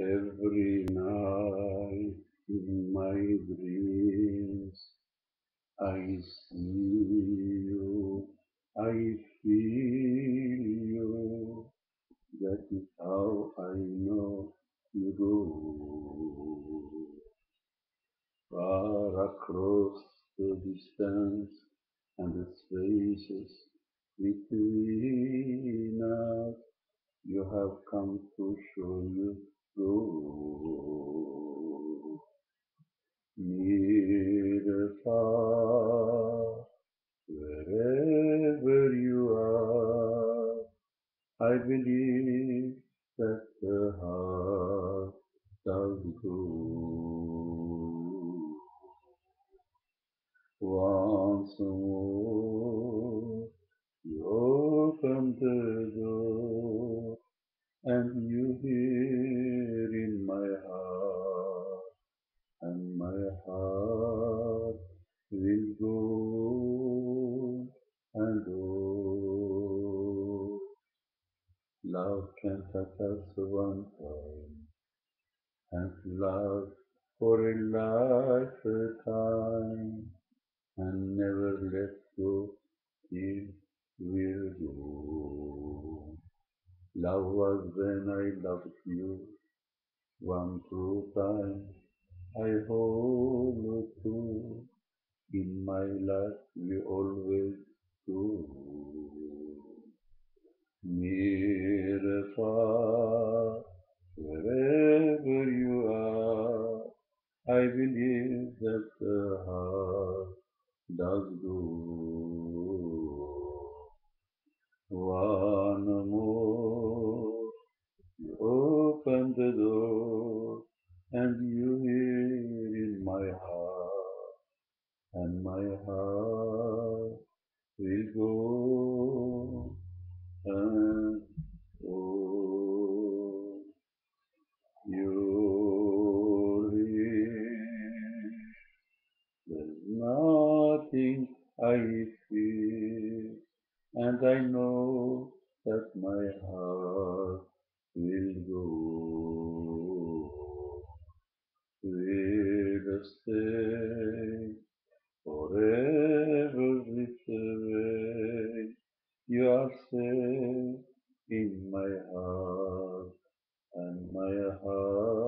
every night in my dreams. I see you, I feel you, that is how I know you go. Far across the distance and the spaces between us, you have come to show you I believe that the heart does go. Once more, you open the door, and you hear Love can touch us one time, and love for a lifetime, and never let go till we're gone. Love was when I loved you, one true time. I hold true. In my life we always do. Or far, wherever you are, I believe that the heart does go. One more, you open the door, and you hear in my heart, and my heart will go I feel, and I know that my heart will go. We'll stay forever this way. You are safe in my heart, and my heart